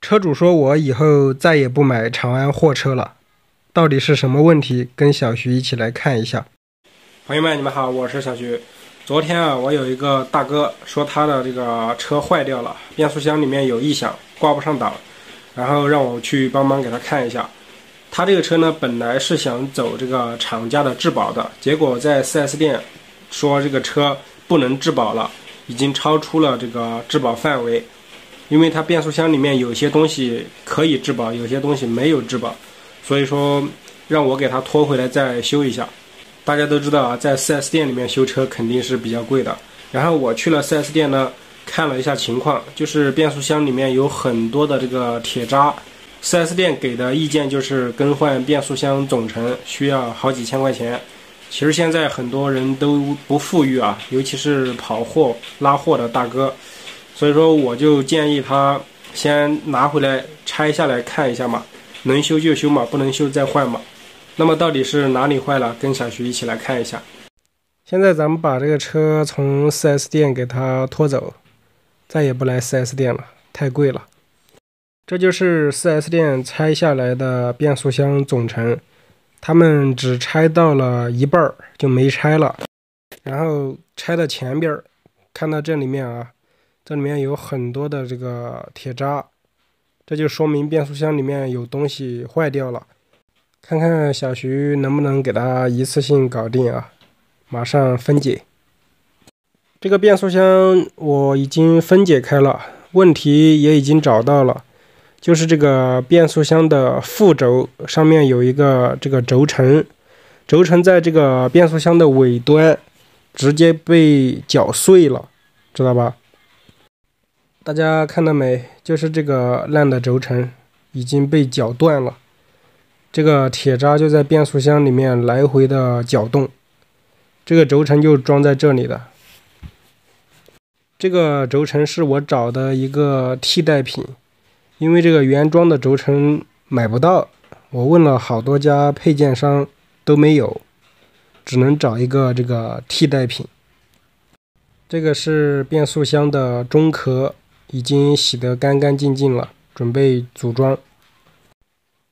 车主说：“我以后再也不买长安货车了。”到底是什么问题？跟小徐一起来看一下。朋友们，你们好，我是小徐。昨天啊，我有一个大哥说他的这个车坏掉了，变速箱里面有异响，挂不上档，然后让我去帮忙给他看一下。他这个车呢，本来是想走这个厂家的质保的，结果在 4S 店说这个车不能质保了，已经超出了这个质保范围，因为它变速箱里面有些东西可以质保，有些东西没有质保。所以说，让我给他拖回来再修一下。大家都知道啊，在 4S 店里面修车肯定是比较贵的。然后我去了 4S 店呢，看了一下情况，就是变速箱里面有很多的这个铁渣。4S 店给的意见就是更换变速箱总成需要好几千块钱。其实现在很多人都不富裕啊，尤其是跑货拉货的大哥。所以说，我就建议他先拿回来拆下来看一下嘛。能修就修嘛，不能修再换嘛。那么到底是哪里坏了？跟小徐一起来看一下。现在咱们把这个车从 4S 店给他拖走，再也不来 4S 店了，太贵了。这就是 4S 店拆下来的变速箱总成，他们只拆到了一半儿就没拆了。然后拆的前边儿，看到这里面啊，这里面有很多的这个铁渣。这就说明变速箱里面有东西坏掉了，看看小徐能不能给他一次性搞定啊！马上分解。这个变速箱我已经分解开了，问题也已经找到了，就是这个变速箱的副轴上面有一个这个轴承，轴承在这个变速箱的尾端直接被绞碎了，知道吧？大家看到没？就是这个烂的轴承已经被绞断了，这个铁渣就在变速箱里面来回的搅动，这个轴承就装在这里的。这个轴承是我找的一个替代品，因为这个原装的轴承买不到，我问了好多家配件商都没有，只能找一个这个替代品。这个是变速箱的中壳。已经洗得干干净净了，准备组装。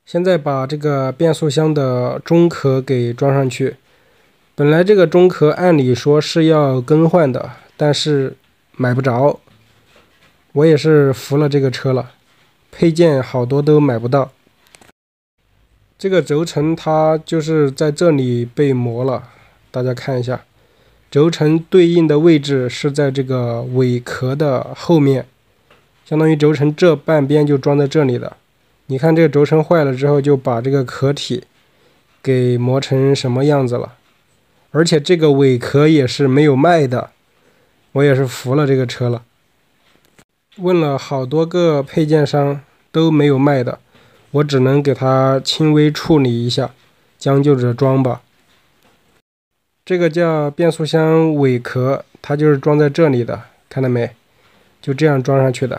现在把这个变速箱的中壳给装上去。本来这个中壳按理说是要更换的，但是买不着。我也是服了这个车了，配件好多都买不到。这个轴承它就是在这里被磨了，大家看一下，轴承对应的位置是在这个尾壳的后面。相当于轴承这半边就装在这里的，你看这个轴承坏了之后，就把这个壳体给磨成什么样子了。而且这个尾壳也是没有卖的，我也是服了这个车了。问了好多个配件商都没有卖的，我只能给它轻微处理一下，将就着装吧。这个叫变速箱尾壳，它就是装在这里的，看到没？就这样装上去的。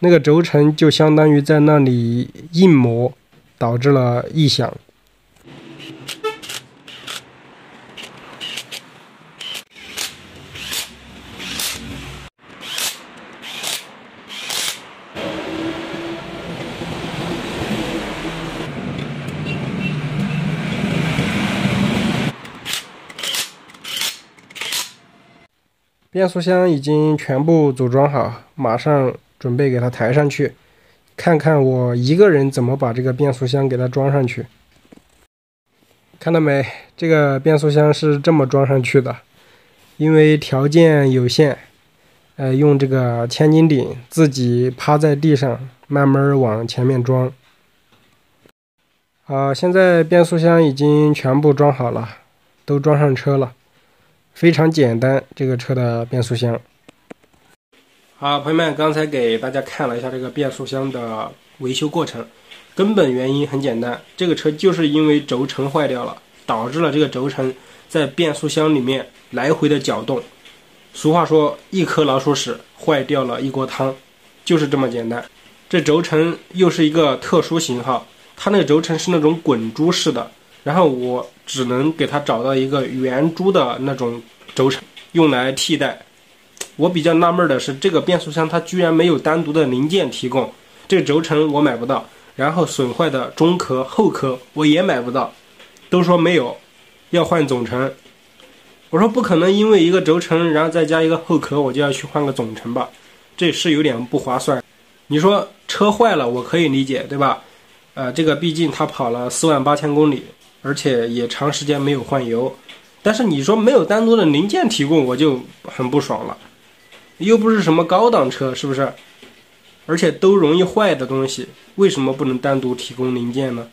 那个轴承就相当于在那里硬磨，导致了异响。变速箱已经全部组装好，马上。准备给它抬上去，看看我一个人怎么把这个变速箱给它装上去。看到没？这个变速箱是这么装上去的，因为条件有限，呃，用这个千斤顶自己趴在地上慢慢往前面装。好，现在变速箱已经全部装好了，都装上车了，非常简单，这个车的变速箱。好，朋友们，刚才给大家看了一下这个变速箱的维修过程，根本原因很简单，这个车就是因为轴承坏掉了，导致了这个轴承在变速箱里面来回的搅动。俗话说，一颗老鼠屎坏掉了一锅汤，就是这么简单。这轴承又是一个特殊型号，它那个轴承是那种滚珠式的，然后我只能给它找到一个圆珠的那种轴承用来替代。我比较纳闷的是，这个变速箱它居然没有单独的零件提供，这轴承我买不到，然后损坏的中壳、后壳我也买不到，都说没有，要换总成。我说不可能，因为一个轴承，然后再加一个后壳，我就要去换个总成吧？这是有点不划算。你说车坏了，我可以理解，对吧？呃，这个毕竟它跑了四万八千公里，而且也长时间没有换油。但是你说没有单独的零件提供，我就很不爽了。又不是什么高档车，是不是？而且都容易坏的东西，为什么不能单独提供零件呢？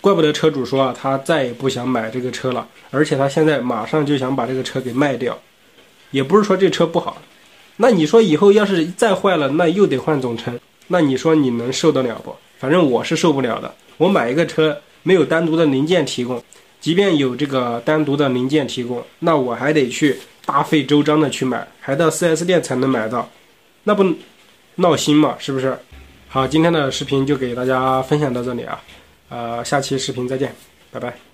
怪不得车主说啊，他再也不想买这个车了，而且他现在马上就想把这个车给卖掉。也不是说这车不好，那你说以后要是再坏了，那又得换总成，那你说你能受得了不？反正我是受不了的。我买一个车没有单独的零件提供，即便有这个单独的零件提供，那我还得去大费周章的去买，还到 4S 店才能买到，那不闹心嘛？是不是？好，今天的视频就给大家分享到这里啊。呃，下期视频再见，拜拜。